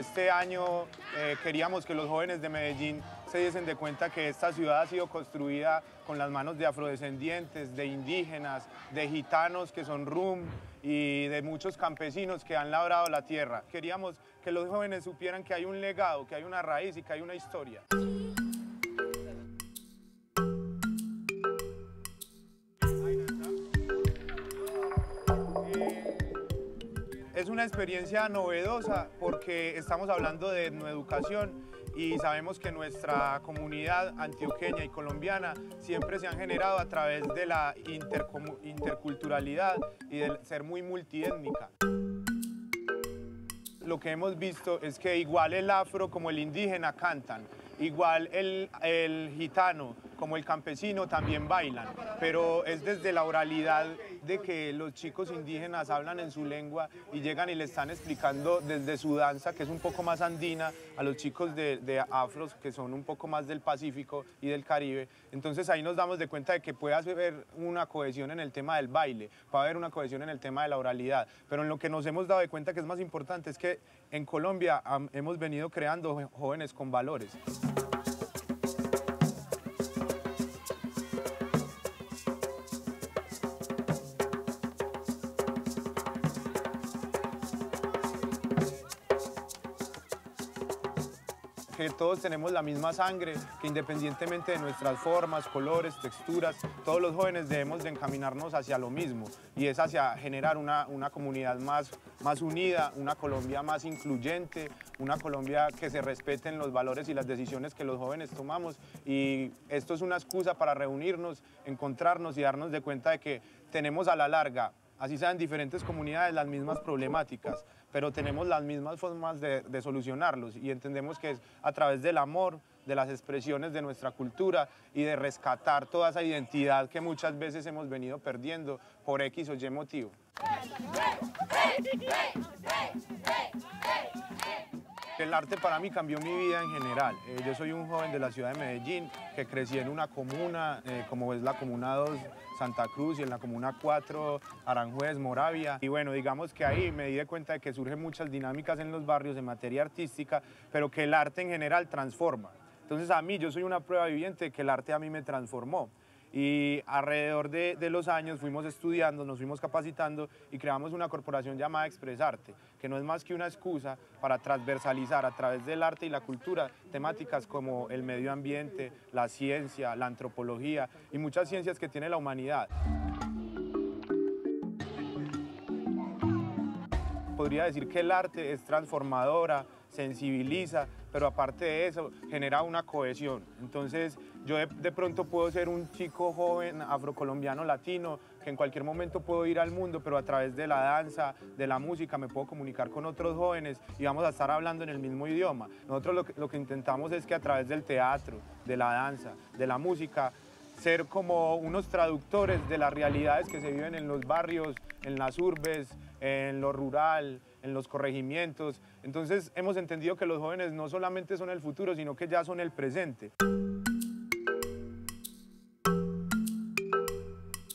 Este año eh, queríamos que los jóvenes de Medellín se diesen de cuenta que esta ciudad ha sido construida con las manos de afrodescendientes, de indígenas, de gitanos que son rum y de muchos campesinos que han labrado la tierra. Queríamos que los jóvenes supieran que hay un legado, que hay una raíz y que hay una historia. Es una experiencia novedosa porque estamos hablando de etnoeducación y sabemos que nuestra comunidad antioqueña y colombiana siempre se han generado a través de la interculturalidad y de ser muy multiétnica. Lo que hemos visto es que igual el afro como el indígena cantan, igual el gitano como el campesino también bailan, pero es desde la oralidad de que los chicos indígenas hablan en su lengua y llegan y le están explicando desde su danza, que es un poco más andina, a los chicos de, de afros, que son un poco más del Pacífico y del Caribe. Entonces ahí nos damos de cuenta de que puede haber una cohesión en el tema del baile, puede haber una cohesión en el tema de la oralidad, pero en lo que nos hemos dado de cuenta que es más importante es que en Colombia hemos venido creando jóvenes con valores. Que todos tenemos la misma sangre, que independientemente de nuestras formas, colores, texturas, todos los jóvenes debemos de encaminarnos hacia lo mismo y es hacia generar una, una comunidad más, más unida, una Colombia más incluyente, una Colombia que se respeten los valores y las decisiones que los jóvenes tomamos y esto es una excusa para reunirnos, encontrarnos y darnos de cuenta de que tenemos a la larga así sean diferentes comunidades, las mismas problemáticas, pero tenemos las mismas formas de, de, solucionarlos y entendemos que es a través del amor, de las expresiones de nuestra cultura y de rescatar toda esa identidad que muchas veces hemos venido perdiendo por X o Y motivo. El arte para mí cambió mi vida en general. Eh, yo soy un joven de la ciudad de Medellín que crecí en una comuna, eh, como es la Comuna 2 Santa Cruz y en la Comuna 4 Aranjuez, Moravia. Y bueno, digamos que ahí me di de cuenta de que surgen muchas dinámicas en los barrios en materia artística, pero que el arte en general transforma. Entonces a mí, yo soy una prueba viviente de que el arte a mí me transformó y alrededor de, de, los años fuimos estudiando, nos fuimos capacitando y creamos una corporación llamada Expresarte, que no es más que una excusa para transversalizar a través del arte y la cultura temáticas como el medio ambiente, la ciencia, la antropología y muchas ciencias que tiene la humanidad. Podría decir que el arte es transformadora, sensibiliza, pero aparte de eso genera una cohesión. Entonces yo de, de, pronto puedo ser un chico joven afrocolombiano latino que en cualquier momento puedo ir al mundo, pero a través de la danza, de la música, me puedo comunicar con otros jóvenes y vamos a estar hablando en el mismo idioma. Nosotros lo que, lo que intentamos es que a través del teatro, de la danza, de la música, ser como unos traductores de las realidades que se viven en los barrios, en las urbes, en lo rural, en los corregimientos. Entonces hemos entendido que los jóvenes no solamente son el futuro, sino que ya son el presente.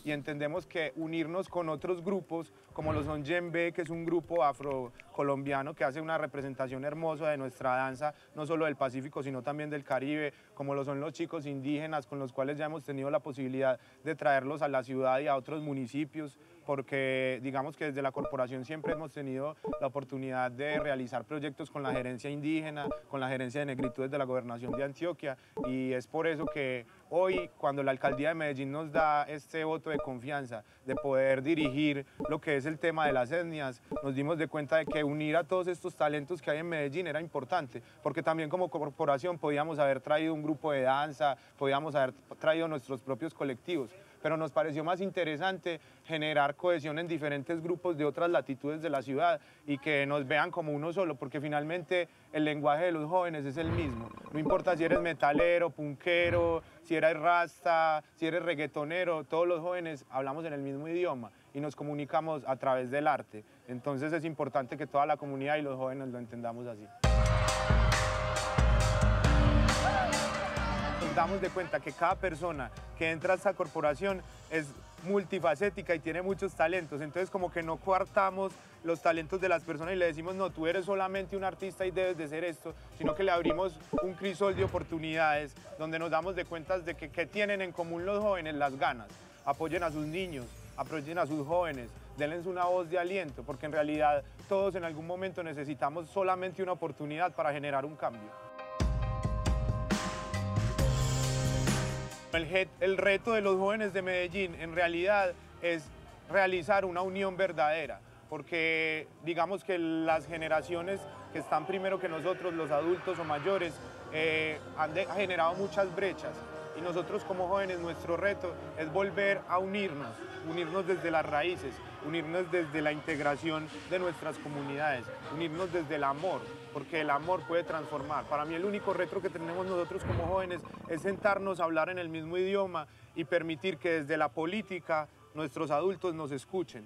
Y entendemos que unirnos con otros grupos, como lo son Yembe, que es un grupo afrocolombiano que hace una representación hermosa de nuestra danza, no solo del Pacífico, sino también del Caribe, como lo son los chicos indígenas, con los cuales ya hemos tenido la posibilidad de traerlos a la ciudad y a otros municipios, porque digamos que desde la corporación siempre hemos tenido la oportunidad de realizar proyectos con la gerencia indígena, con la gerencia de negritudes de la gobernación de Antioquia, y es por eso que hoy, cuando la alcaldía de Medellín nos da este voto de confianza de poder dirigir lo que es el tema de las etnias, nos dimos de cuenta de que unir a todos estos talentos que hay en Medellín era importante, porque también como corporación podíamos haber traído un grupo de danza, podíamos haber traído nuestros propios colectivos, pero nos pareció más interesante generar cohesión en diferentes grupos de otras latitudes de la ciudad y que nos vean como uno solo, porque finalmente el lenguaje de los jóvenes es el mismo. No importa si eres metalero, punkero, si eres rasta, si eres reggaetonero, todos los jóvenes hablamos en el mismo idioma y nos comunicamos a través del arte. Entonces es importante que toda la comunidad y los jóvenes lo entendamos así. damos de cuenta que cada persona que entra a esta corporación es multifacética y tiene muchos talentos. Entonces como que no coartamos los talentos de las personas y le decimos, no, tú eres solamente un artista y debes de ser esto, sino que le abrimos un crisol de oportunidades donde nos damos de cuenta de que, que tienen en común los jóvenes las ganas. Apoyen a sus niños, apoyen a sus jóvenes, denles una voz de aliento, porque en realidad todos en algún momento necesitamos solamente una oportunidad para generar un cambio. El, reto de los jóvenes de Medellín en realidad es realizar una unión verdadera, porque digamos que las generaciones que están primero que nosotros, los adultos o mayores, eh, han generado muchas brechas y nosotros como jóvenes nuestro reto es volver a unirnos, unirnos desde las raíces, unirnos desde la integración de nuestras comunidades, unirnos desde el amor, porque el amor puede transformar. Para mí el único reto que tenemos nosotros como jóvenes es sentarnos a hablar en el mismo idioma y permitir que desde la política nuestros adultos nos escuchen.